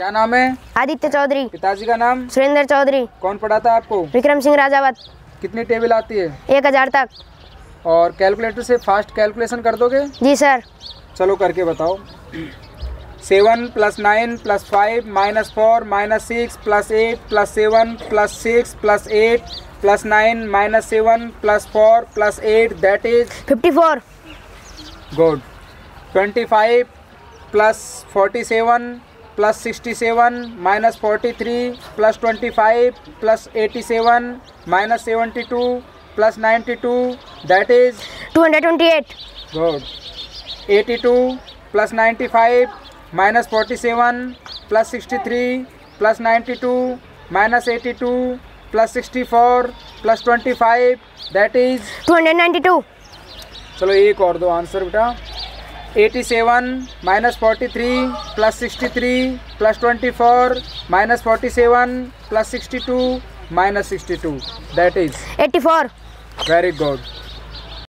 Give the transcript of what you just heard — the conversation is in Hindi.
क्या नाम है? आदित्य चौधरी। पिताजी का नाम? सुरेंद्र चौधरी। कौन पढ़ाता है आपको? विक्रम सिंह राजावत। कितनी टेबल आती है? एक हज़ार तक। और कैलकुलेटर से फास्ट कैलकुलेशन कर दोगे? जी सर। चलो करके बताओ। Seven plus nine plus five minus four minus six plus eight plus seven plus six plus eight plus nine minus seven plus four plus eight that is fifty four. Good twenty five plus forty seven plus sixty seven minus forty three plus twenty five plus eighty seven minus seventy two plus ninety two that is two hundred twenty eight good eighty two plus ninety five minus forty seven plus sixty three plus ninety two minus eighty two plus sixty four plus twenty five that is two hundred ninety two चलो एक और दो आंसर बेटा। Eighty seven minus forty three plus sixty three plus twenty four minus forty seven plus sixty two minus sixty two that is eighty four very good